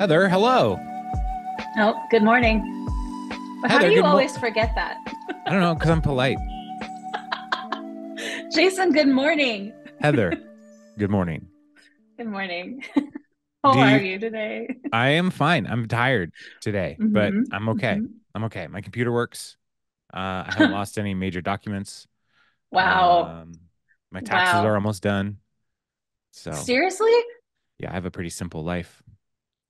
Heather, hello. Oh, good morning. But how do you good mo- always forget that? I don't know because I'm polite. Jason, good morning. Heather, good morning. Good morning. How Do are you- you today? I am fine. I'm tired today, but Mhm, I'm okay. mhm. I'm okay. My computer works. Uh, I haven't lost any major documents. Wow. Um, my taxes Wow. are almost done. So Seriously? yeah, I have a pretty simple life.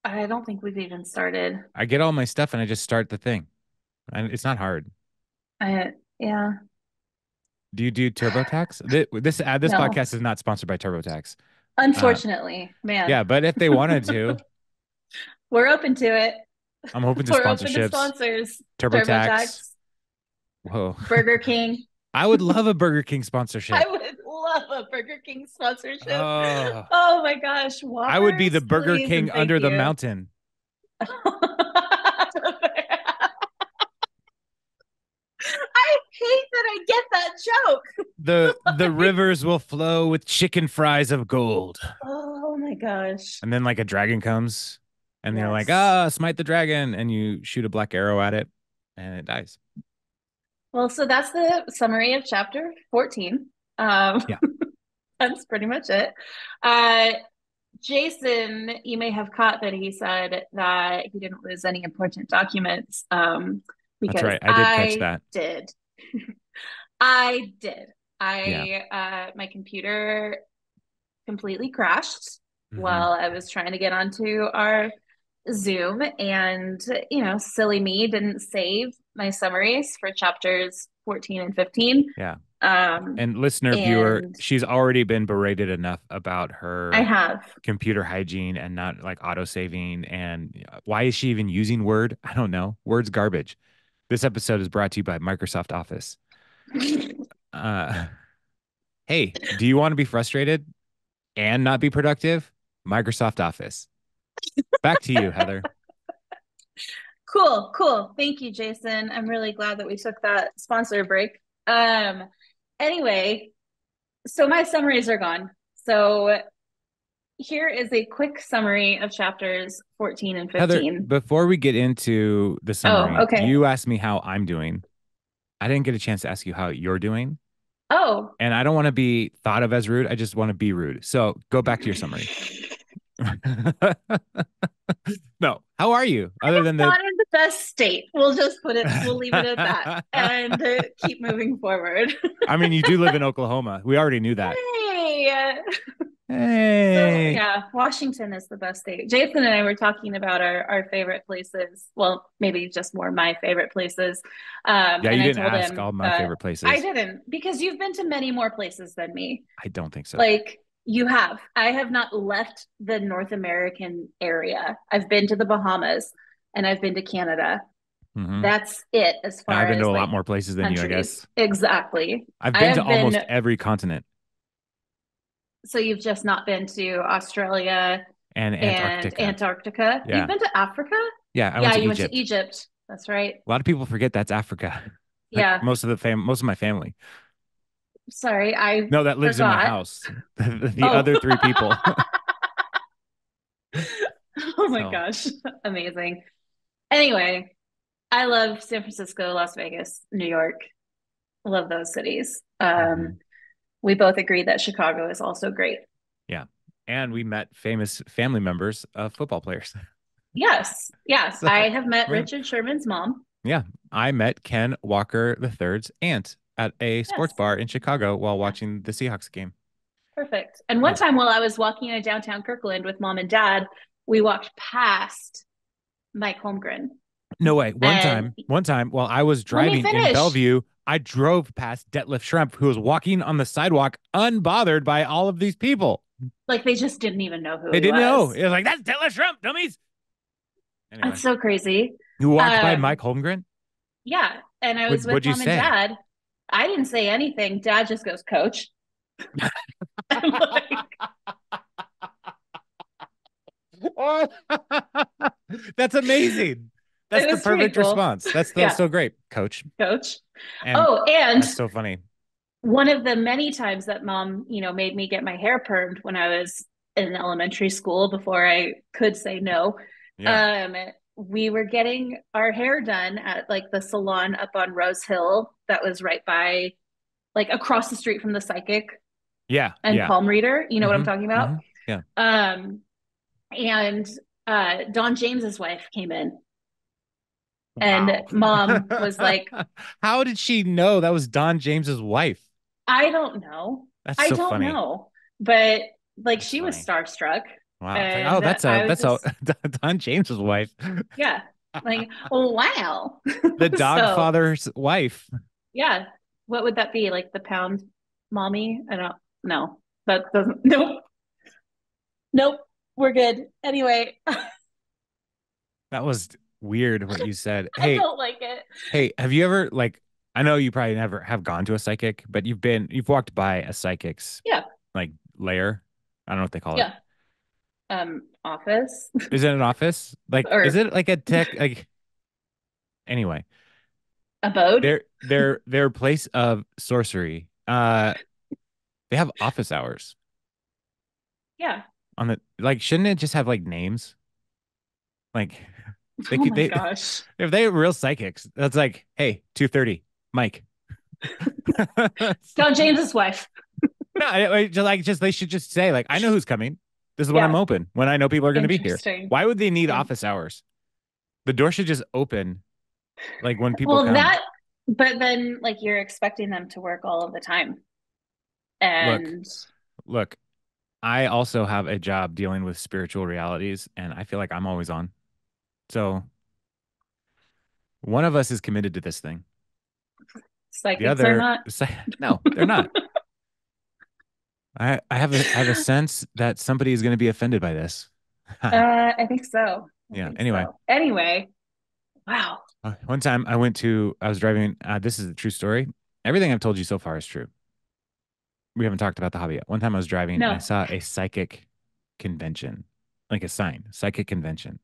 I don't think we've even started. I get all my stuff and I just start the thing. And it's not hard. I yeah. Do you do TurboTax? This this, uh, this No. podcast is not sponsored by TurboTax. Unfortunately, man. Yeah, but if they wanted to, We're open to it. I'm hoping to We're open to sponsorships. sponsors. TurboTax. TurboTax, Whoa. Burger King. I would love a Burger King sponsorship. I would love a Burger King sponsorship. Oh. Oh my gosh. I would be the Burger please, King under thank the mountain. I hate that I get that joke. The the rivers will flow with chicken fries of gold. Oh my gosh. And then like a dragon comes and they're like, ah, smite the dragon. And you shoot a black arrow at it and it dies. Well, so that's the summary of chapter 14. Um, Yeah. that's pretty much it. Uh, Jason, you may have caught that he said that he didn't lose any important documents. Um, That's because right. I did catch that. did. I did. I uh, my computer completely crashed Mhm. while I was trying to get onto our Zoom, and you know, silly me didn't save my summaries for chapters 14 and 15. Yeah. Um, And listener viewer, she's already been berated enough about her I have. computer hygiene and not like auto saving. And why is she even using Word? I don't know. Word's garbage. This episode is brought to you by Microsoft Office. Uh, hey, do you want to be frustrated and not be productive? Microsoft Office. Back to you, Heather. Cool, cool. Thank you, Jason. I'm really glad that we took that sponsor break. Um, anyway, so my summaries are gone. So here is a quick summary of chapters 14 and 15. Heather, before we get into the oh, summary, okay. you asked me how I'm doing. I didn't get a chance to ask you how you're doing. Oh, And I don't want to be thought of as rude. I just want to be rude. So go back to your summary. no, how are you? Other than the not in the best state. We'll just put it, we'll leave it at that and uh, keep moving forward. I mean, you do live in Oklahoma. We already knew that. Hey. So, Hey. yeah, Washington is the best state. Jason and I were talking about our, our favorite places. Well, maybe just more my favorite places. Um, Yeah, you didn't ask all my favorite places. I didn't because you've been to many more places than me. I don't think so. Like you have. I have not left the North American area. I've been to the Bahamas and I've been to Canada. Mhm. That's it as far as I've been to a lot more places than you, I guess. Exactly. I've been to been- almost every continent So you've just not been to Australia and and Antarctica. Antarctica. Yeah. You've been to Africa? yeah, I yeah, went to you Egypt. went to Egypt. That's right. A lot of people forget that's Africa. Like, Yeah. most of the fam, most of my family. Sorry, I No, that lives in my Forgot. house. the Oh. other three people. oh my So. gosh, amazing. Anyway, I love San Francisco, Las Vegas, New York. Love those cities. Um, Mhm. we both agree that Chicago is also great. Yeah. And we met famous family members of football players. Yes, yes. So, I have met. Richard Sherman's mom. Yeah. I met Ken Walker III's aunt at a sports bar in Chicago while watching the Seahawks game. Perfect. And one time while I was walking in downtown Kirkland with mom and dad, we walked past Mike Holmgren. No way. One And- time, one time while I was driving in. Bellevue, I drove past Detlef Schrempf, who was walking on the sidewalk unbothered by all of these people. Like they just didn't even know who They he didn't know. It was like, that's Detlef Schrempf, dummies. Anyway, That's so crazy. you walked by um, Mike Holmgren? Yeah. And I What- was with what'd you mom say? and dad. I didn't say anything. Dad just goes, Coach. Like, That's amazing. That's the perfect cool. response. That's the, Yeah. so great, coach. Coach. And oh, and that's so funny. one of the many times that mom, you know, made me get my hair permed when I was in elementary school before I could say no. Yeah. Um, we were getting our hair done at like the salon up on Rose Hill that was right by like across the street from the psychic Yeah. and yeah. palm reader. You know what I'm Mhm, talking about? mhm. Yeah. Um, and uh, Don James's wife came in. And Wow. mom was like- How did she know that was Don James's wife? I don't know. That's I so don't funny. know, but like That's she was starstruck. Wow. Like, oh, that's a that's a Don James's wife. Yeah, like oh wow, The dog So, father's wife. Yeah, what would that be? Like the pound mommy? I don't know. That doesn't. Nope. Nope. We're good. Anyway, That was weird what you said. Hey, I don't like it. hey, have you ever like I know you probably never have gone to a psychic, but you've been you've walked by a psychic's Yeah. like layer. I don't know what they call it. Yeah. Um, office. Is it an office? Like Or- is it like a tech like anyway. Abode. their their their place of sorcery uh they have office hours Yeah. On the like shouldn't it just have like names like They oh could- they- gosh. if they real psychics that's like hey 230 mike Don James's wife. no I, I just like just they should just say like i know who's coming this is when Yeah. i'm open when i know people are going to be here why would they need Yeah. office hours the door should just open like when people well, come that, but then like you're expecting them to work all of the time. And look i also have a job dealing with spiritual realities and i feel like i'm always on so one of us is committed to this thing psychics the other are not. no they're not i i have a i have a sense that somebody is going to be offended by this Uh, I think so. I Yeah, think anyway. so. Anyway. Wow. Uh, one time i went to i was driving uh, this is a true story everything i've told you so far is true we haven't talked about the hobby yet one time i was driving and i saw a psychic convention like a sign psychic convention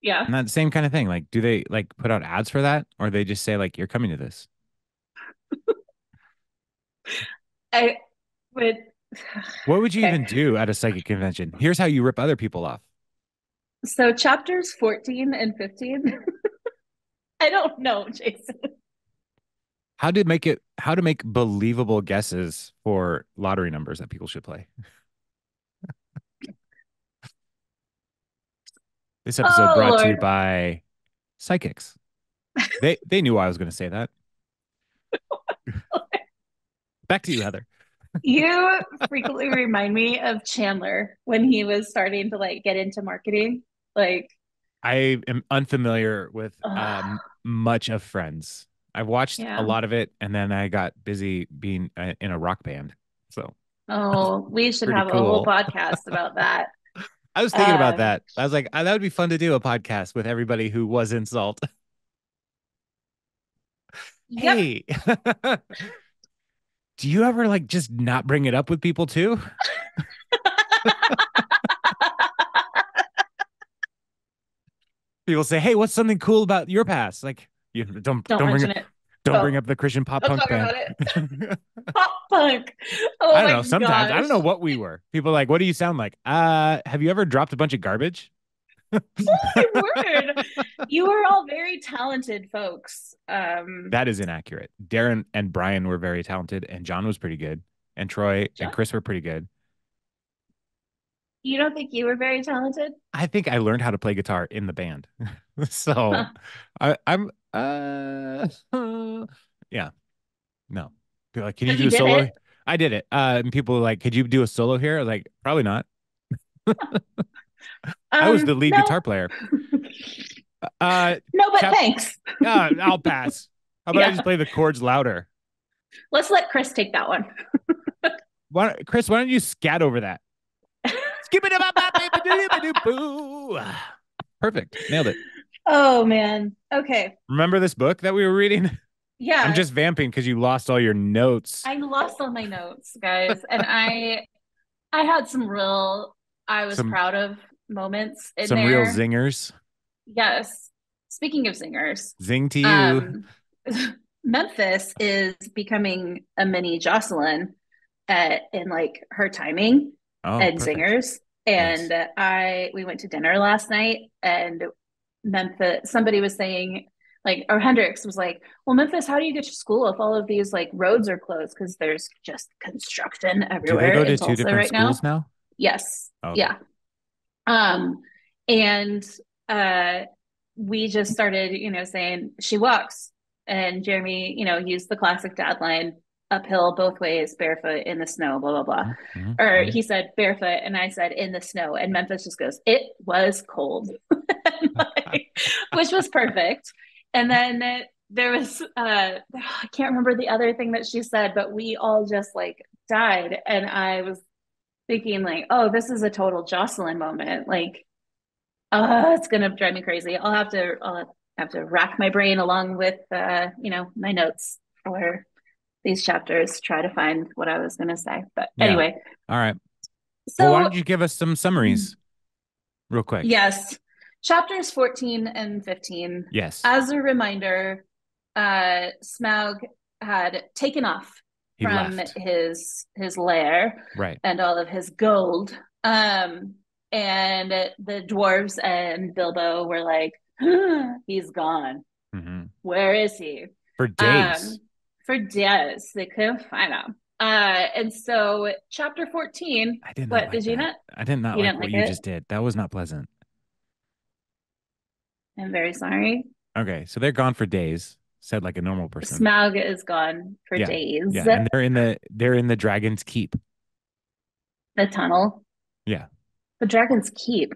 Yeah. And that same kind of thing. Like, do they like put out ads for that, or they just say like, "You're coming to this"? I would. What would you Okay. even do at a psychic convention? Here's how you rip other people off. So chapters 14 and 15. I don't know, Jason. How to make it? How to make believable guesses for lottery numbers that people should play. this episode Oh, brought to you by psychics. They they knew I was going to say that. Back to you, Heather. You frequently remind me of Chandler when he was starting to like get into marketing. Like, I am unfamiliar with um, much of Friends. I've watched Yeah. a lot of it, and then I got busy being uh, in a rock band. So oh, we should have a whole podcast about that. I was thinking about Um, that. I was like, "Ah, that would be fun to do a podcast with everybody who was in Salt. Yep. Hey, do you ever like just not bring it up with people too? People say, "Hey, what's something cool about your past?" Like, you don't Don't, don't, bring up, it. don't Oh. bring up the Christian pop Don't punk band. Pop punk. Oh I don't know. Sometimes I don't know what we were. People are like, what do you sound like? Uh, have you ever dropped a bunch of garbage? My word. You were all very talented folks. Um, That is inaccurate. Darren and Brian were very talented, and John was pretty good, and Troy John? and Chris were pretty good. you don't think you were very talented? I think I learned how to play guitar in the band, so Huh. I, I'm uh, yeah, no. They're like, can you do you a solo? it. I did it. Uh, and people like, could you do a solo here? Like, probably not. I was Um, the lead no. guitar player. Uh, No, but Chap- thanks. uh, I'll pass. How about I just play the chords louder? Let's let Chris take that one. Why, Chris, why don't you scat over that? Perfect. Nailed it. Oh man. Okay. Remember this book that we were reading? Yeah. I'm just vamping because you lost all your notes. I lost all my notes, guys, and I I had some real I was Some- proud of moments in Some there. real zingers. Yes. Speaking of zingers. Zing to you. um, Memphis is becoming a mini Jocelyn at, in like her timing oh, and perfect. singers. And I we went to dinner last night and Memphis somebody was saying like or Hendrix was like, Well, Memphis, how do you get to school if all of these like roads are closed? Because there's just construction everywhere. Do they go to two different right schools now. now? Yes. Okay. Yeah. Um, and uh we just started, you know, saying she walks. And Jeremy, you know, used the classic dad line uphill both ways, barefoot in the snow, blah, blah, blah. Mhm, Or he said barefoot, and I said in the snow. And Memphis just goes, It was cold, Like, which was perfect. And then there was, uh, I can't remember the other thing that she said, but we all just like died. And I was thinking, like, oh, this is a total Jocelyn moment. Like, uh, it's gonna drive me crazy. I'll have to I'll have to rack my brain along with uh, you know, my notes for these chapters, try to find what I was gonna say. But Yeah. anyway, All right. so well, why don't you give us some summaries real quick? yes, chapters 14 and 15. Yes. As a reminder, uh Smaug had taken off he from left. his his lair Right. and all of his gold. Um, and the dwarves and Bilbo were like, he's gone. hmm Where is he? For days. Um, for days. They couldn't find him. Uh, and so chapter 14, I did not. what like did you not? I did not you like didn't what like you it? just did. That was not pleasant. I'm very sorry. Okay, so they're gone for days. Said like a normal person. Smaug is gone for Yeah, days. yeah, and they're in the they're in the Dragon's Keep. the tunnel. Yeah. The Dragon's Keep.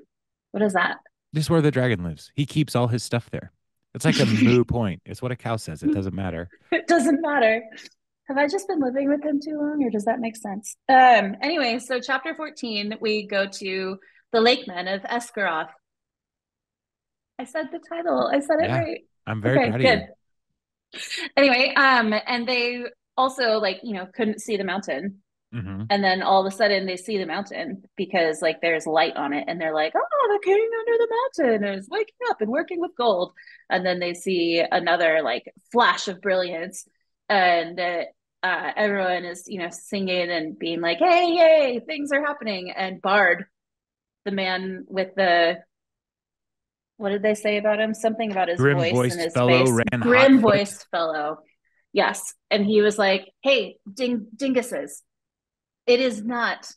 What is that? This is where the dragon lives. He keeps all his stuff there. It's like a moo point. It's what a cow says. It doesn't matter. It doesn't matter. Have I just been living with him too long, or does that make sense? Um. Anyway, so chapter fourteen, we go to the Lakemen of Esgaroth. I said the title. I said it Yeah. right. I'm very okay, proud of good. you. Anyway, um, and they also like you know couldn't see the mountain, hmm and then all of a sudden they see the mountain because like there's light on it, and they're like, oh, the king under the mountain is waking up and working with gold, and then they see another like flash of brilliance, and uh, uh, everyone is you know singing and being like, hey, yay, things are happening, and Bard, the man with the what did they say about him? Something about his voice Grim-voiced and his fellow face. ran Grim voiced fellow. Yes. And he was like, hey, ding dinguses, it is not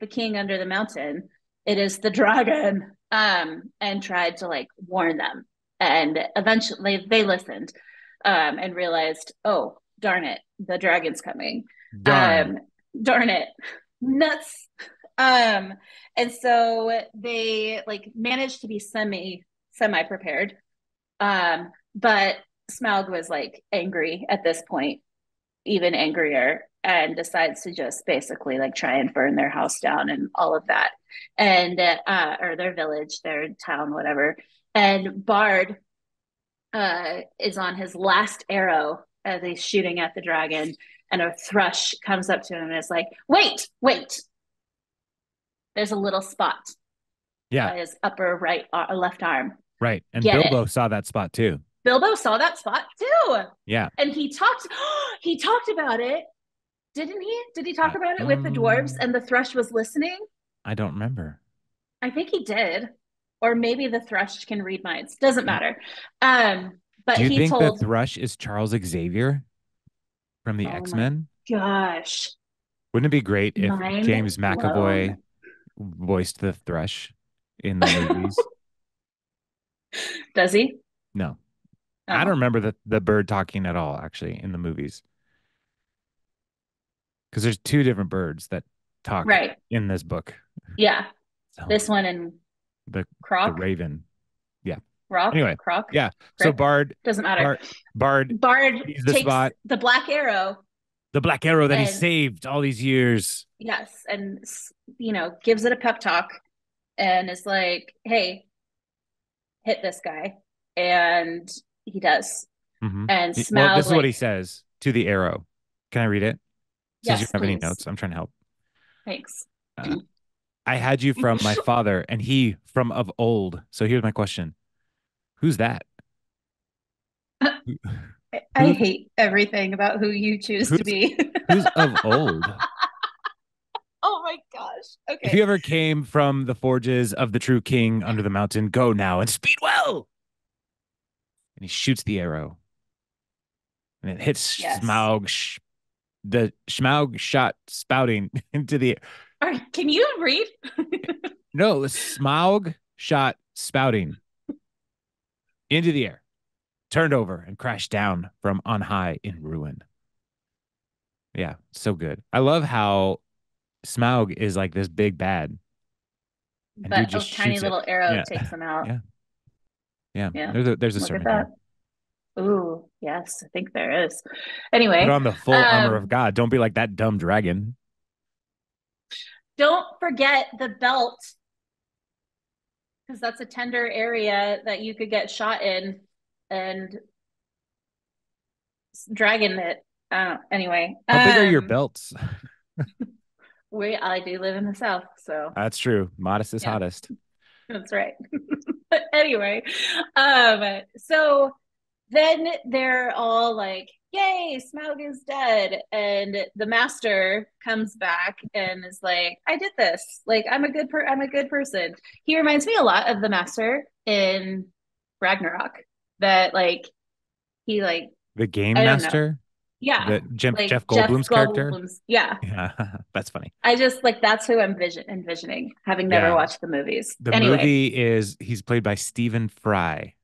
the king under the mountain. It is the dragon. Um, and tried to like warn them. And eventually they listened um and realized, oh, darn it, the dragon's coming Darn. um darn it nuts um and so they like managed to be semi semi prepared um but smaug was like angry at this point even angrier and decides to just basically like try and burn their house down and all of that. And uh or their village their town whatever. And bard uh is on his last arrow as he's shooting at the dragon and a thrush comes up to him and is like wait wait. There's a little spot yeah, his upper right uh, left arm right. And get it. Bilbo saw that spot too. bilbo saw that spot too Yeah. and he talked he talked about it didn't he did he talk about it with the dwarves and the thrush was listening I don't remember. i think he did or maybe the thrush can read minds doesn't matter um but Do you he think told the Thrush is Charles Xavier from the Oh X Men? gosh Wouldn't it be great if James McAvoy voiced the Thrush in the movies? does he no, Oh. I don't remember the the bird talking at all. Actually, in the movies, because there's two different birds that talk right in this book. yeah So, this one and the the croc Raven. rock Anyway, croc yeah. So Bard, doesn't matter Bard, Bard, bard the takes spot. the black arrow the Black Arrow that he saved all these years. Yes, and you know, gives it a pep talk and is like, "Hey, hit this guy." And he does. Mhm. And Smaug Well, this is what he says to the arrow. Can I read it? Since Yes, don't have any notes, I'm trying to help. Thanks. Uh, I had you from my father, and he from of old. So here's my question: Who's that? I, I hate everything about who you choose to be. Who's of old? Okay. If you ever came from the forges of the true king under the mountain, go now and speed well. And he shoots the arrow. And it hits Yes. Smaug. Sh- the Smaug shot spouting into the right, can you read? no, the Smaug shot spouting into the air, turned over and crashed down from on high in ruin. Yeah, so good. I love how Smaug is like this big bad. And but a just tiny shoots it. little arrow Yeah. takes him out. Yeah. Yeah, Yeah. there's a there's a Look sermon. Ooh, yes, I think there is. Anyway, Put on the full armor um, of God. Don't be like that dumb dragon. don't forget the belt because that's a tender area that you could get shot in and dragon it. Uh, anyway, How big are your um, belts? We I do live in the south, so That's true. Modest is Yeah. hottest. That's right. but anyway, um, so then they're all like, Yay, Smaug is dead. And the master comes back and is like, I did this. Like, I'm a good per I'm a good person. He reminds me a lot of the master in Ragnarok. That like he like The game Master. know. Yeah. the Jeff, like Jeff Goldblum's character. Goldblum's- Yeah. Yeah, that's funny. I just like that's who I'm vision envisioning, having never Yeah. watched the movies. The anyway. movie is he's played by Stephen Fry.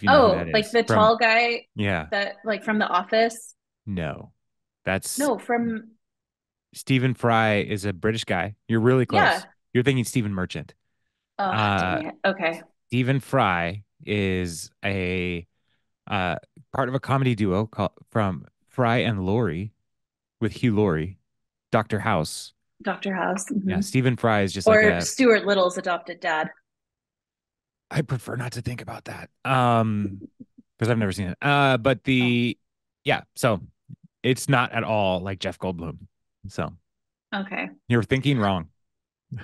You know oh, like is. the From- tall guy Yeah, that like from the office no, that's no from Stephen Fry is a British guy. You're really close. Yeah. You're thinking Stephen Merchant. oh Uh, okay Stephen Fry is a uh, part of a comedy duo called from Fry and Laurie with Hugh Laurie, Doctor House. dr house Yeah, mhm. Stephen Fry is just or like a. stuart little's adopted dad I prefer not to think about that. Um, because I've never seen it. Uh, but the yeah, so it's not at all like Jeff Goldblum. So okay you're thinking wrong.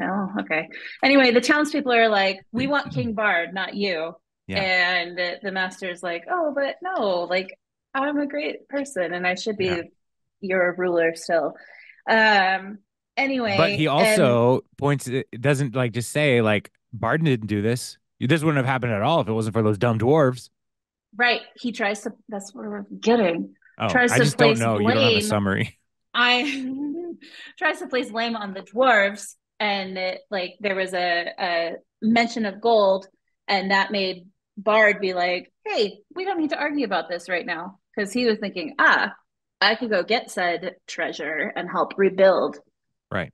oh okay anyway the townspeople are like we want king bard not you Yeah. and the master's like oh but no like i'm a great person and i should be Yeah. your ruler still um anyway But he and- also points it doesn't like just say like Barden didn't do this. This wouldn't have happened at all if it wasn't for those dumb dwarves. right he tries to that's what we're getting Oh, Tries I to just don't place know. You don't have a blame. summary. I tries to place blame on the dwarves, and it, like there was a, a mention of gold, and that made Bard be like, "Hey, we don't need to argue about this right now," because he was thinking, "Ah, I could go get said treasure and help rebuild Right.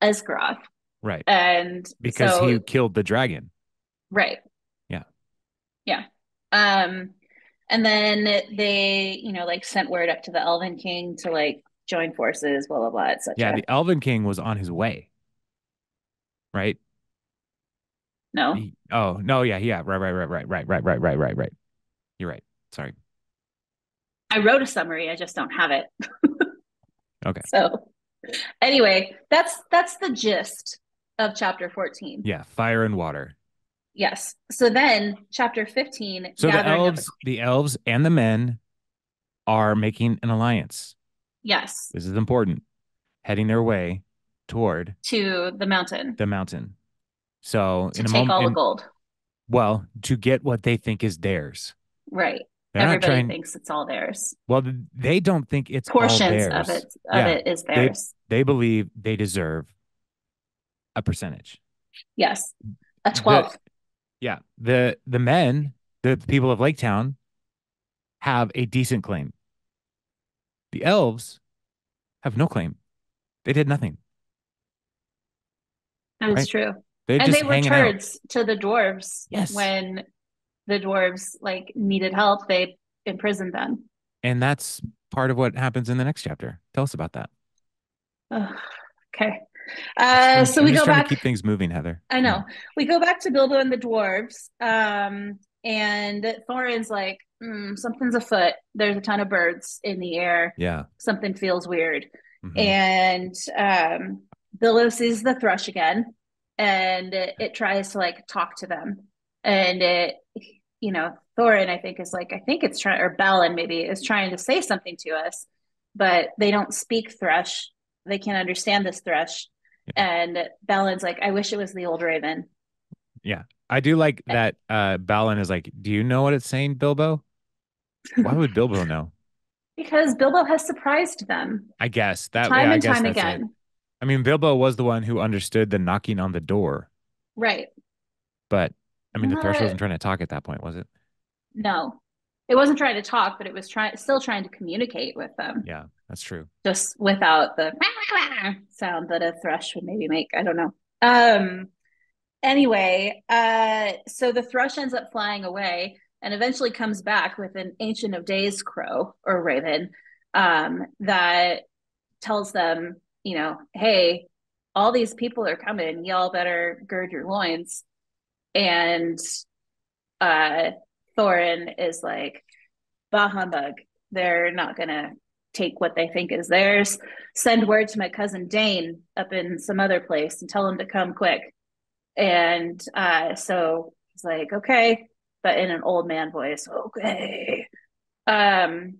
Esgaroth," Right. and Because so, he killed the dragon. right, Yeah. yeah, um, and then they, you know, like sent word up to the Elven King to like join forces, blah blah blah, etc. Yeah, the Elven King was on his way. Right? No. Oh, no, yeah, yeah. Right, right, right, right, right, right, right, right, right, right. You're right. Sorry. I wrote a summary, I just don't have it. Okay. So anyway, that's that's the gist of chapter 14. Yeah, fire and water. Yes. So then chapter 15 So the elves, the elves and the men are making an alliance. yes, This is important. Heading their way toward to the mountain the mountain. So to in a take all moment, the gold. well, to get what they think is theirs. Right. They're Everybody trying. thinks it's all theirs. Well, they don't think it's all Portions of it of Yeah. it is theirs. They believe they deserve a percentage. yes. A 12th. Yeah. The the men, the people of Lake Town, have a decent claim. The elves have no claim. They did nothing. That is right. true. They're and they were hanging out. turds to the dwarves Yes. when the dwarves like needed help. They imprisoned them. And that's part of what happens in the next chapter. Tell us about that. Ugh, okay. Uh, so I'm we go back. to keep things moving, Heather. I know. We go back to Bilbo and the dwarves. Um, and Thorin's like, "Hmm, something's afoot. There's a ton of birds in the air. Yeah. Something feels weird. Mhm. And um, Bilbo sees the thrush again, and it, it tries to like talk to them. And it, you know, Thorin, I think, is like, I think it's trying, or Balin maybe is trying to say something to us, but they don't speak thrush. they can't understand this thrush. And Balin's like, I wish it was the old raven. Yeah. I do like that uh Balin is like, Do you know what it's saying, Bilbo? Why would Bilbo know? Because Bilbo has surprised them I guess that time yeah, I and guess time again. I mean, Bilbo was the one who understood the knocking on the door, Right. but I mean, the thrush wasn't trying to talk at that point, was it? No. It wasn't trying to talk, but it was trying still trying to communicate with them. Yeah, that's true. Just without the sound that a thrush would maybe make. I don't know. Um anyway, uh so the thrush ends up flying away and eventually comes back with an ancient of days crow or raven um that tells them, you know, hey, all these people are coming, y'all better gird your loins. And uh Thorin is like, bah humbug. They're not gonna take what they think is theirs. Send word to my cousin Dane up in some other place and tell him to come quick. And uh, so he's like, okay, but in an old man voice, okay. Um,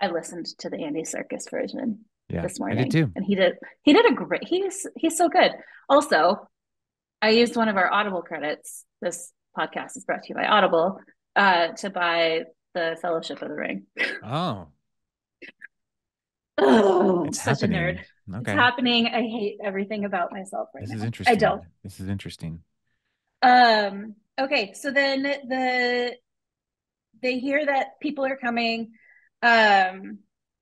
I listened to the Andy Circus version Yeah, this I morning, did too. and he did he did a great. He's he's so good. Also, I used one of our Audible credits. This podcast is brought to you by Audible uh, to buy the Fellowship of the Ring. Oh, Oh, it's such happening. a nerd. Okay. It's happening. I hate everything about myself right this now. is interesting. I don't. This is interesting. Um, okay, so then the they hear that people are coming. Um,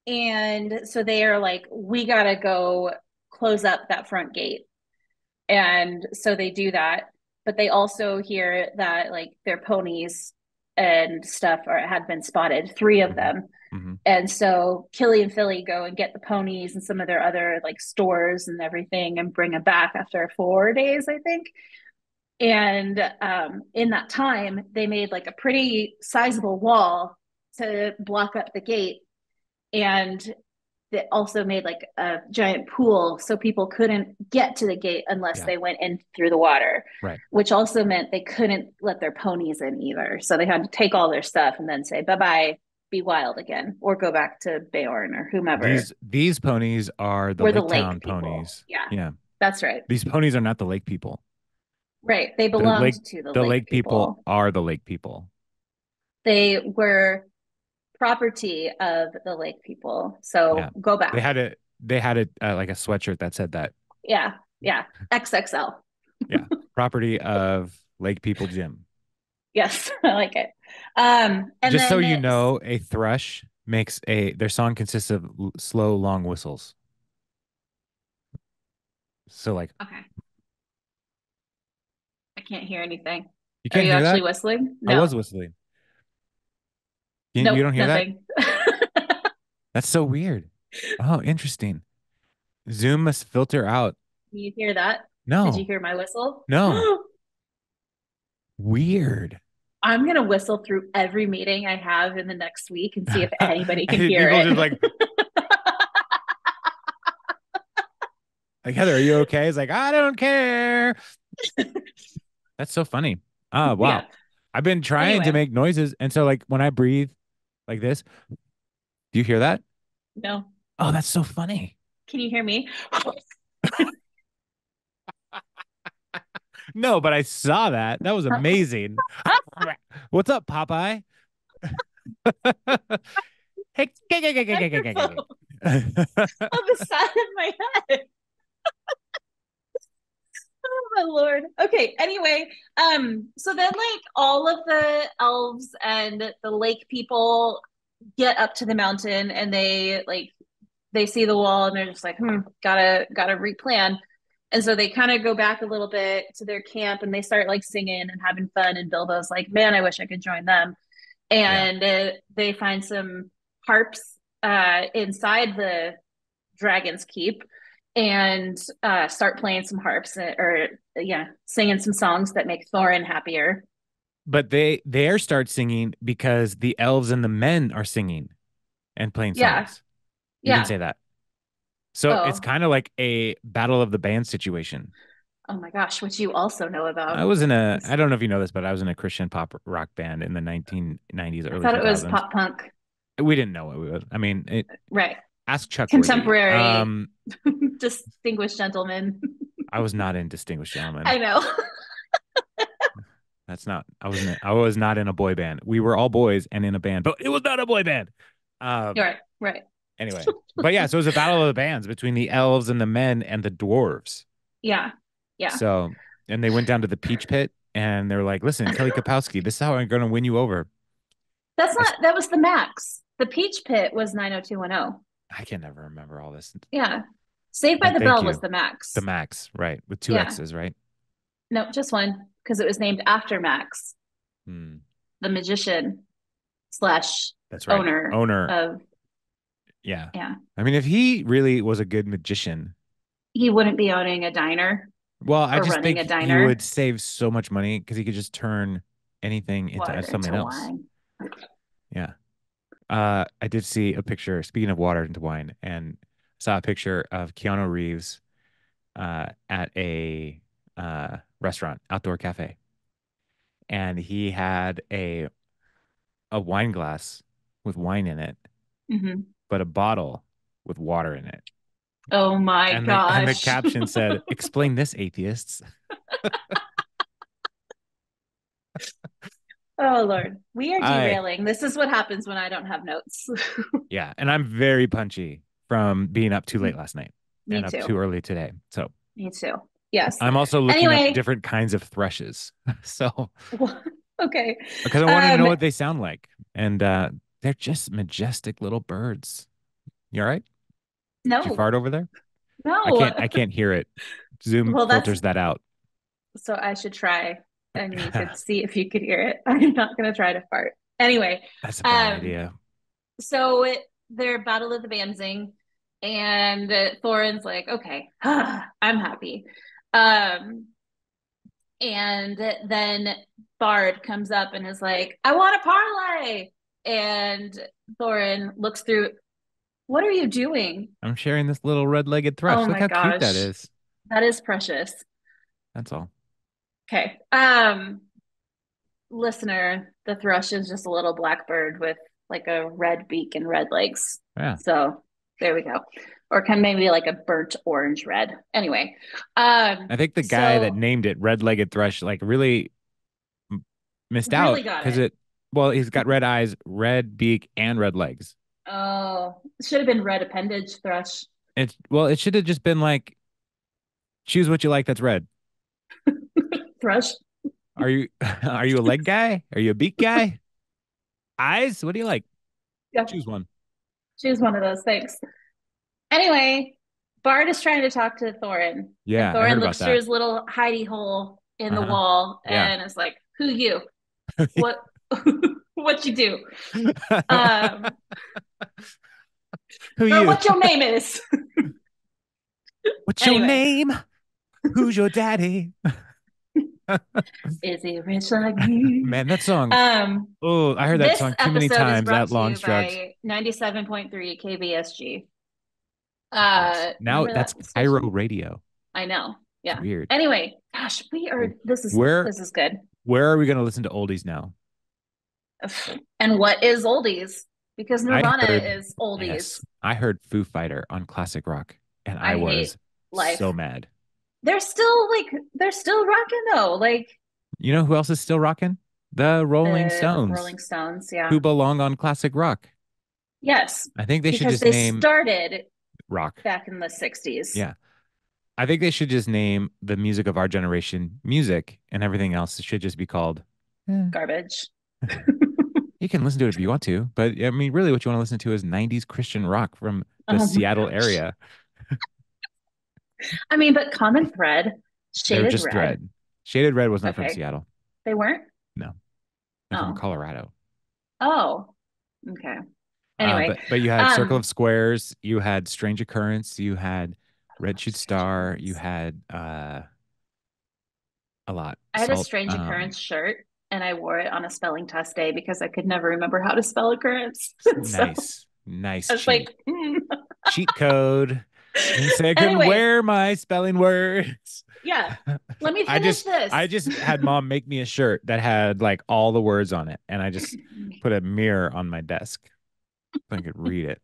and so they are like, we gotta go close up that front gate. And so they do that, but they also hear that like their ponies and stuff are had been spotted, three of them. hmm And so Killy and Philly go and get the ponies and some of their other like stores and everything and bring them back after four days, I think. And um, in that time, they made like a pretty sizable wall to block up the gate. And they also made like a giant pool so people couldn't get to the gate unless Yeah. they went in through the water. Right. Which also meant they couldn't let their ponies in either. So they had to take all their stuff and then say bye bye, be wild again, or go back to Beorn or whomever. These these ponies are the We're Lake the lake Town people. ponies. Yeah. Yeah, That's right. these ponies are not the lake people. Right. They belonged lake- to the, The lake, lake people are the lake people. They were property of the lake people. So Yeah. go back. They had a they had a uh, like a sweatshirt that said that yeah. Yeah. XXL. Yeah, property of Lake People Gym. Yes. I like it. Um, and Just so you know, a thrush makes a their song consists of l- slow, long whistles. So like Okay. I can't hear anything. you can't Are you actually that. whistling? I was whistling. You, Nope, you don't hear that? That's so weird. Oh, interesting. Zoom must filter out. Can you hear that? No, Did you hear my whistle? No. weird. I'm gonna whistle through every meeting I have in the next week and see if anybody can hear people it. just like, like Heather, are you okay? It's like I don't care. That's so funny. Oh wow. Yeah. I've been trying to make noises, and so like when I breathe like this, do you hear that? No. Oh, that's so funny. Can you hear me? No, but I saw that. That was amazing. What's up, Popeye? hey, on the side of my head. oh my lord. Okay, anyway, um, so then like all of the elves and the lake people get up to the mountain and they like they see the wall and they're just like, hmm, gotta gotta replan. And so they kind of go back a little bit to their camp and they start like singing and having fun. And Bilbo's like, man, I wish I could join them. And uh, they find some harps uh, inside the Dragon's Keep and uh, start playing some harps uh, or, yeah, singing some songs that make Thorin happier. but they there start singing because the elves and the men are singing and playing songs. Yeah. You Yeah. didn't say that. So Oh. it's kind of like a battle of the band situation. Oh my gosh, which you also know about. I was in a I don't know if you know this, but I was in a Christian pop rock band in the 1990s, I early thought it was pop punk. We didn't know what we was. I mean, it, Right. Ask Chuck. Contemporary. Um, Distinguished gentleman. I was not in Distinguished Gentlemen. I know. That's not. I was. In, I was not in a boy band. We were all boys and in a band, but it was not a boy band. Um, right. Right. anyway, but yeah, so it was a battle of the bands between the elves and the men and the dwarves. Yeah. Yeah. So, and they went down to the Peach Pit and they were like, "Listen, Kelly Kapowski, this is how I'm going to win you over." That's not that was the max. The Peach Pit was 90210. I can never remember all this. Yeah. Saved by Oh, the Bell you. was the max. The Max, right? With two Yeah. X's, right? no, just one because it was named after Max, Hmm, the magician slash that's right. owner Owner. of yeah. yeah. I mean, if he really was a good magician, He wouldn't be owning a diner. well, I just think a he would save so much money because he could just turn anything into water something into else. wine. Yeah. Uh, I did see a picture, speaking of water into wine, and saw a picture of Keanu Reeves uh, at a uh, restaurant, outdoor cafe. And he had a a wine glass with wine in it, Mhm. but a bottle with water in it. Oh my and, the, and the caption said, Explain this, atheists. oh Lord. We are I- derailing. This is what happens when I don't have notes. Yeah. And I'm very punchy from being up too late last night Me and too. up too early today. So Me too. Yes. I'm also looking Anyway. up different kinds of thrushes. so okay. because I want to Um, know what they sound like. And uh they're just majestic little birds. You all right? No. Did you fart over there? no. I can't I can't hear it. Zoom Well, filters that out. So I should try and you could see if you could hear it. I'm not going to try to fart. Anyway, That's a bad um, idea. so it, they're Battle of the Banzing, and uh, Thorin's like, okay, I'm happy. Um, and then Bard comes up and is like, I want a parlay. And Thorin looks through, what are you doing? I'm sharing this little red-legged thrush. Oh Look how cute that is. That is precious. That's all. Okay. Um, listener, the thrush is just a little blackbird with like a red beak and red legs. Yeah. So there we go. Or kind of maybe like a burnt orange red. Anyway, um, I think the guy that named it red-legged thrush like really missed out Really got because it. it. Well, he's got red eyes, red beak, and red legs. oh, should have been red appendage thrush. It's well, it should have just been like, choose what you like. That's red. thrush. Are you are you a leg guy? Are you a beak guy? Eyes? What do you like? Yeah. Choose one. Choose one of those. Thanks. Anyway, Bard is trying to talk to Thorin. Yeah, and Thorin looks through his little hidey hole in the Uh-huh. wall Yeah. and is like, "Who you? What? what you do? Um, Who you? what your name is?" What's your name? Who's your daddy? Is he rich like me? Man, that song. Um, oh, I heard that song too many times That Long you Struts. by 97.3 KBSG. Uh, now that's that Cairo station? radio. I know. Yeah. Weird. Anyway, gosh, we are. This is Where- this is good. Where are we going to listen to oldies now? And what is oldies? Because Nirvana heard- is oldies. Yes. I heard Foo Fighter on classic rock and I, I was so mad. They're still like they're still rocking though. Like You know who else is still rocking? The Rolling the Stones, Rolling Stones, yeah. who belong on classic rock. yes, I think they should just they name started rock. back in the 60s. Yeah. I think they should just name the music of our generation music and everything else should just be called. eh. Garbage. You can listen to it if you want to, but I mean, really, what you want to listen to is 90s Christian rock from the Oh Seattle area. I mean, but Common Thread, Shaded just Red. Shaded Red was not from Seattle, They weren't? No. They're Oh. from Colorado. Oh, okay. Uh, Anyway, but, but you had Circle um, of Squares, you had Strange Occurrence, you had Red Shoot Star, you had uh, a lot. I had a strange um, occurrence shirt and I wore it on a spelling test day because I could never remember how to spell occurrence. So Nice, nice. I was cheat. like, mm, cheat code. And say I couldn't Anyway. wear my spelling words. yeah, let me finish I just- this. I just had mom make me a shirt that had like all the words on it, and I just put a mirror on my desk so I could read it.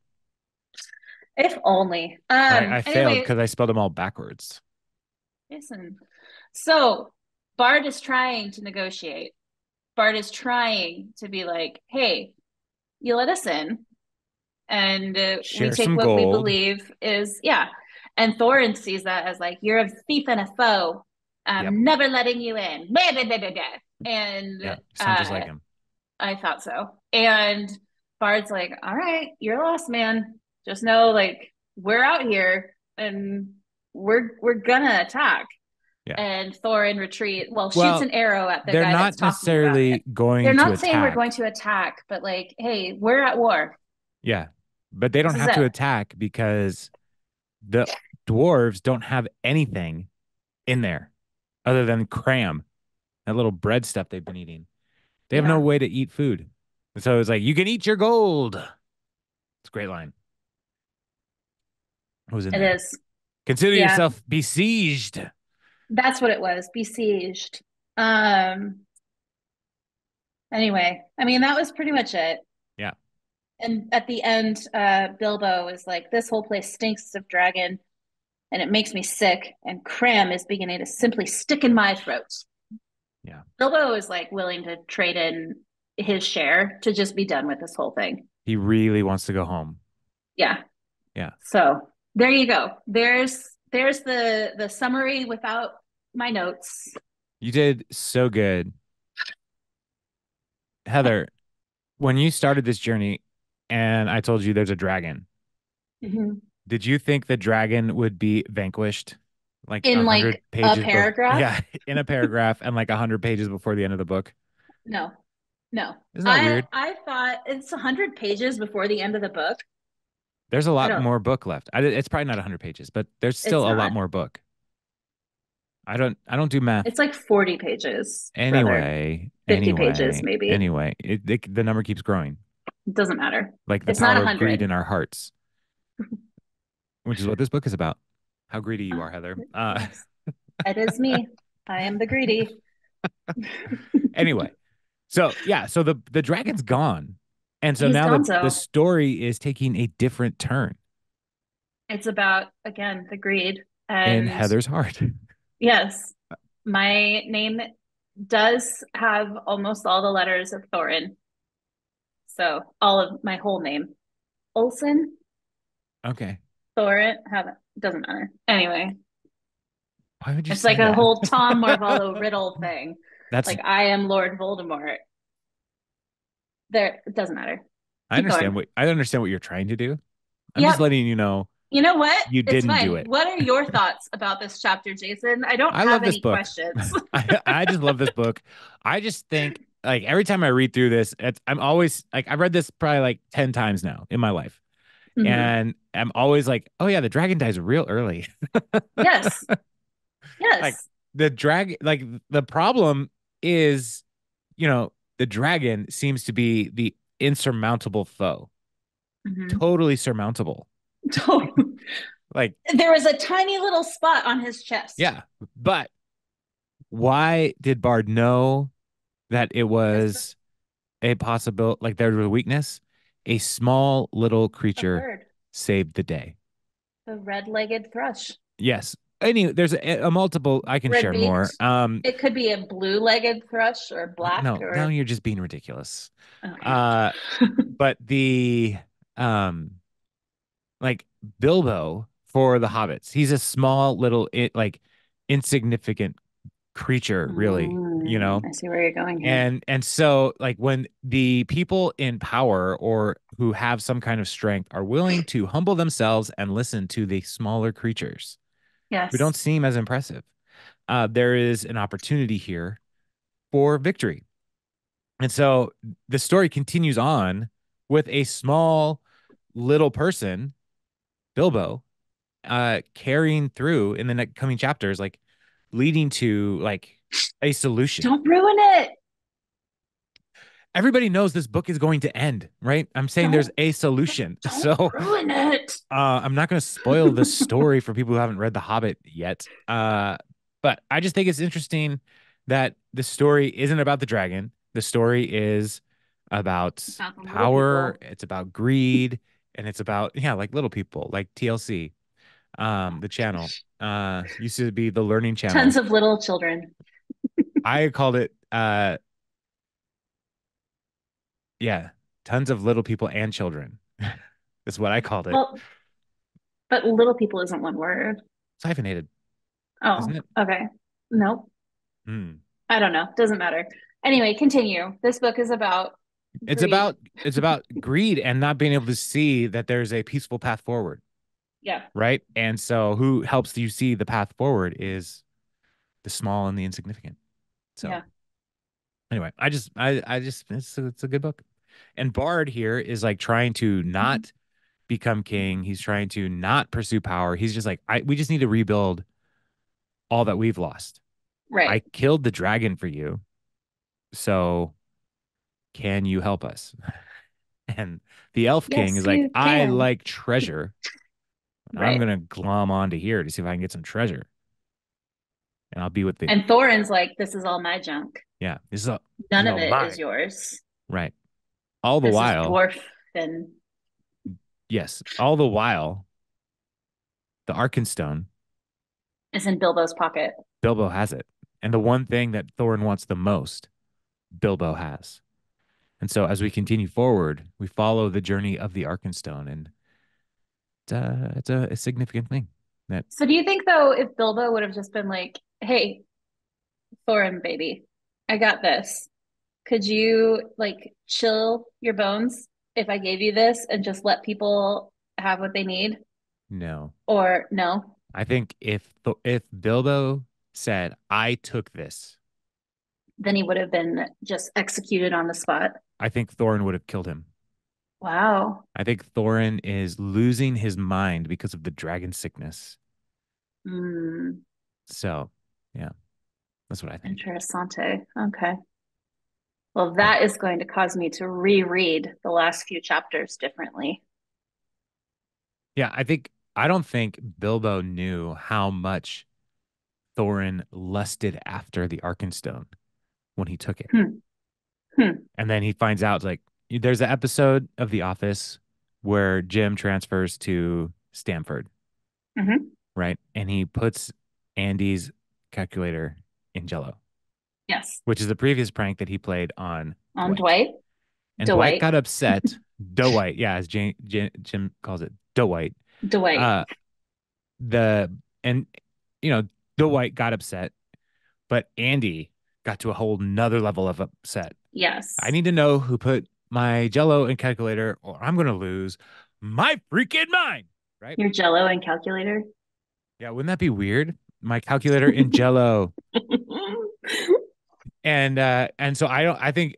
If only. Um, I, I failed anyway, because I spelled them all backwards. Listen. So Bard is trying to negotiate. Bard is trying to be like, hey, you let us in. And uh, we take what we believe is, yeah. And Thorin sees that as like, you're a thief and a foe. I'm Yep. never letting you in. Blah, blah, blah. And Yeah, sounds just uh, like him. I thought so. And Bard's like, all right, you're lost, man. Just know, like, we're out here and we're we're gonna attack. Yeah. And Thorin retreat. Well, Well, shoots an arrow at the They're guy not that's talking about necessarily going They're not saying we're going to attack, but like, hey, we're at war. Yeah, but they don't This have to it. attack because the dwarves don't have anything in there other than cram, that little bread stuff they've been eating. They have no way to eat food. And so it's like, you can eat your gold. It's a great line. What was in It there? is. Consider Yeah. yourself besieged. That's what it was. Besieged. Um. Anyway, I mean, that was pretty much it. And at the end, uh, Bilbo is like, "This whole place stinks of dragon, and it makes me sick." And Cram is beginning to simply stick in my throat. Yeah. Bilbo is like willing to trade in his share to just be done with this whole thing. He really wants to go home. Yeah. Yeah. So there you go. There's there's the the summary without my notes. You did so good. Heather, when you started this journey and I told you there's a dragon, Mhm. did you think the dragon would be vanquished? Like In, like, a paragraph? yeah, in a paragraph and like a 100 pages before the end of the book. No, no. Isn't that I, weird? I thought it's a 100 pages before the end of the book. There's a lot more book left. I, it's probably not 100 pages, but there's still a lot more book. I don't I don't do math. It's like 40 pages. brother. anyway, 50 anyway, pages, maybe. Anyway, it, it- the number keeps growing. It doesn't matter. like the It's not power of 100. greed in our hearts, which is what this book is about. How greedy you are, Heather. Uh, It is me. I am the greedy. anyway, so yeah, so the the dragon's gone, and so He's now the, the story is taking a different turn It's about, again, the greed. in Heather's heart. Yes, my name does have almost all the letters of Thorin. So all of my whole name. Olson, Okay, Thorin, have doesn't matter. Anyway, why would you? it's like a whole Tom Marvolo riddle thing. That's Like I am Lord Voldemort. There, it doesn't matter. I understand going. what I understand what you're trying to do. I'm Yep. just letting you know. You know what? You didn't do it. What are your thoughts about this chapter, Jason? I don't I have love this any book. questions. I, I just love this book. I just think like every time I read through this, it's I'm always like I've read this probably like 10 times now in my life. Mhm. And I'm always like, oh yeah, the dragon dies real early. Yes. Yes. Like, The dragon like the problem is, you know, the dragon seems to be the insurmountable foe. Mhm. Totally surmountable. Totally. Like, there was a tiny little spot on his chest. yeah. But why did Bard know that it was a possible like there was a weakness? A small little creature saved the day. the red-legged thrush. Yes. Anyway, there's a, a multiple. I can Red share more. Um, It could be a blue-legged thrush or black no, or now you're just being ridiculous. Okay. Uh, but the um, like Bilbo for the hobbits, he's a small little, it, like insignificant creature, really. You know, Mm, I see where you're going here. and and so like when the people in power or who have some kind of strength are willing to humble themselves and listen to the smaller creatures yes. who don't seem as impressive uh, there is an opportunity here for victory and so the story continues on with a small little person bilbo uh carrying through in the next coming chapters like leading to like a solution Don't ruin it. everybody knows this book is going to end, right? I'm saying there's a solution. Don't So ruin it. uh, I'm not going to spoil the story for people who haven't read The Hobbit yet. Uh, but I just think it's interesting that the story isn't about the dragon. The story is about About power. It's about greed. and it's about yeah, like little people, like TLC, um, the channel. Uh, used to be the learning channel. Tons of little children. I called it uh, yeah, tons of little people and children. That's what I called it. Well, but little people isn't one word. It's hyphenated. Oh, okay. Nope. Hmm. I don't know. Doesn't matter. Anyway, continue. This book is about It's greed. about it's about greed and not being able to see that there's a peaceful path forward, yeah. right? And so who helps you see the path forward is the small and the insignificant. So Yeah. anyway, I just I I just it's a, it's a good book. And Bard here is like trying to not mm-hmm. become king. He's trying to not pursue power. He's just like I we just need to rebuild all that we've lost. Right. I killed the dragon for you. So can you help us? And the elf king is like, I like treasure. I'm gonna glom onto here to see if I can get some treasure. And I'll be with the and Thorin's like, this is all my junk. yeah. This is a, None No, of it is yours. right. All the this while, is dwarf and yes, all the while, the Arkenstone, is in Bilbo's pocket. Bilbo has it. And the one thing that Thorin wants the most, Bilbo has. And so as we continue forward, we follow the journey of the Arkenstone, and it's a, uh, it's a, a significant thing. That So do you think though, if Bilbo would have just been like, hey, Thorin, baby, I got this. Could you like chill your bones if I gave you this and just let people have what they need? no, Or no? I think if Th- if Bilbo said, "I took this," Then he would have been just executed on the spot. I think Thorin would have killed him. Wow. I think Thorin is losing his mind because of the dragon sickness. Mm, So, yeah, that's what I think. interessante. Okay. Well, that is going to cause me to reread the last few chapters differently. Yeah, I think I don't think Bilbo knew how much Thorin lusted after the Arkenstone when he took it. Hmm. Hmm. And then he finds out like there's an episode of The Office where Jim transfers to Stamford, Mhm. right? And he puts Andy's calculator in Jello, Yes. which is the previous prank that he played on On Dwight. Dwight. And Dwight Dwight. got upset. Dwight, yeah, as Jim, Jim, Jim calls it, Dwight. Dwight. Uh, the and you know Dwight got upset, but Andy got to a whole nother level of upset. yes. I need to know who put my Jello and calculator, or I'm gonna lose my freaking mind. Right? Your Jello and calculator. Yeah, wouldn't that be weird? My calculator in Jello, and uh, and so I don't. I think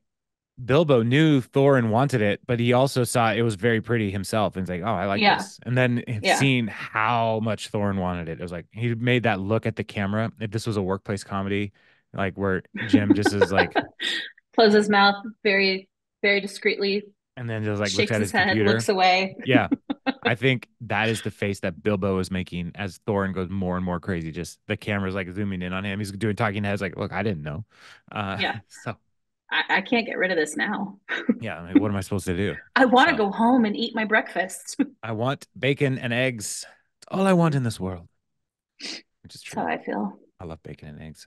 Bilbo knew Thorin wanted it, but he also saw it was very pretty himself, and he's like, "Oh, I like Yeah. this." And then Yeah. seeing how much Thorin wanted it, it was like he made that look at the camera. If this was a workplace comedy, like where Jim just is like, Closes his mouth very, very discreetly, and then just like looks shakes at his his head, computer. looks away. Yeah. I think that is the face that Bilbo is making as Thorin goes more and more crazy. Just the camera's like zooming in on him. He's doing talking heads like, look, I didn't know. Uh, Yeah. So I, I can't get rid of this now. yeah, like, what am I supposed to do? I want to So- go home and eat my breakfast. I want bacon and eggs. It's all I want in this world. Which is That's true. how I feel. I love bacon and eggs.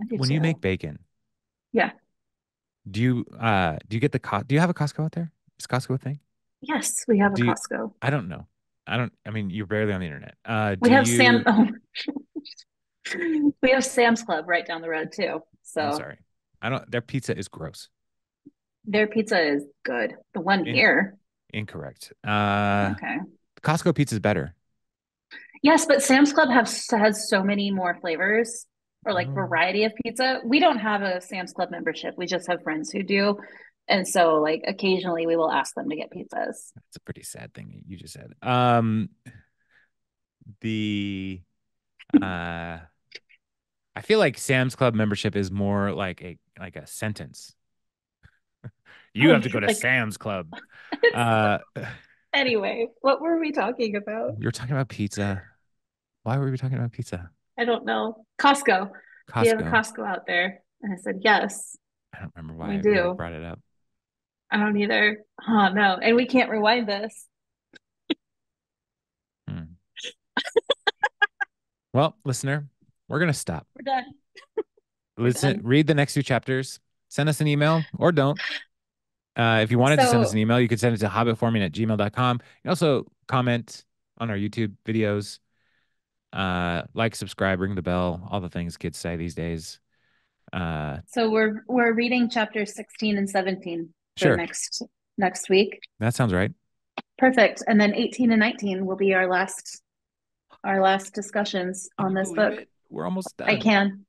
I When you make bacon, Yeah. Do you uh do you get the co- do you have a Costco out there? Is Costco a thing? Yes, we have a Do you- Costco. I don't know. I don't. I mean, you're barely on the internet. Uh, We have you, Sam. Oh. we have Sam's Club right down the road too. So I'm sorry. I don't. Their pizza is gross. their pizza is good. The one In- here. Incorrect. Uh, Okay. Costco pizza is better. Yes, but Sam's Club has has so many more flavors or like Oh. variety of pizza. We don't have a Sam's Club membership. We just have friends who do. And so like occasionally we will ask them to get pizzas. That's a pretty sad thing you just said. Um, the uh, I feel like Sam's Club membership is more like a like a sentence. you Oh, have to go to like- Sam's Club. Uh, Anyway, what were we talking about? you're talking about pizza. Why were we talking about pizza? I don't know. Costco. Costco. Do you have a Costco out there? And I said, Yes. I don't remember why we I do. brought it up. I don't either. Oh no. And we can't rewind this. Hmm. well, listener, we're gonna stop. We're done. Listen, read the next two chapters. Send us an email or don't. Uh, if you wanted so, to send us an email, you could send it to hobbitforming at gmail.com. You also comment on our YouTube videos uh, like, subscribe, ring the bell, all the things kids say these days. Uh, So we're we're reading chapters 16 and 17 for Sure. next next week. that sounds right. Perfect. And then 18 and 19 will be our last our last discussions on this book. it? We're almost done. I can.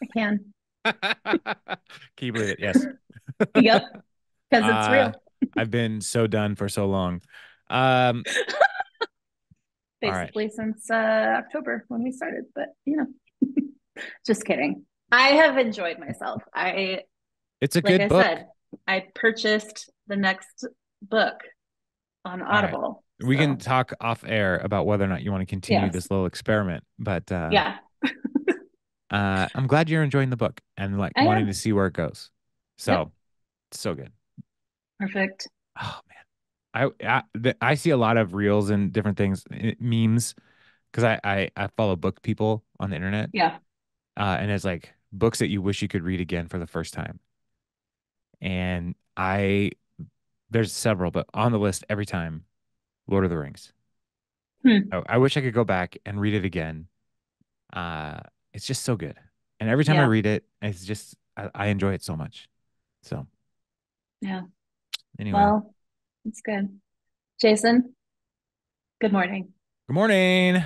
I can. can you believe it? Yes. Yep. Because it's Uh, real. I've been so done for so long. Um, all right. Basically since uh October when we started, but you know. Just kidding. I have enjoyed myself. I it's a like good I book. said, I purchased the next book on right. Audible. we can talk off air about whether or not you want to continue Yes. this little experiment, but uh, yeah. uh, I'm glad you're enjoying the book and like I wanting am. to see where it goes. So, so good. Perfect. Oh man, I I, the, I see a lot of reels and different things, eh, memes, because I, I I follow book people on the internet, Yeah. uh, and it's like books that you wish you could read again for the first time. And I there's several, but on the list every time, Lord of the Rings. Hmm. I, I wish I could go back and read it again. Uh, it's just so good, and every time I read it, it's just I, I enjoy it so much. So Yeah. anyway, Well, it's good. Jason, good morning. good morning.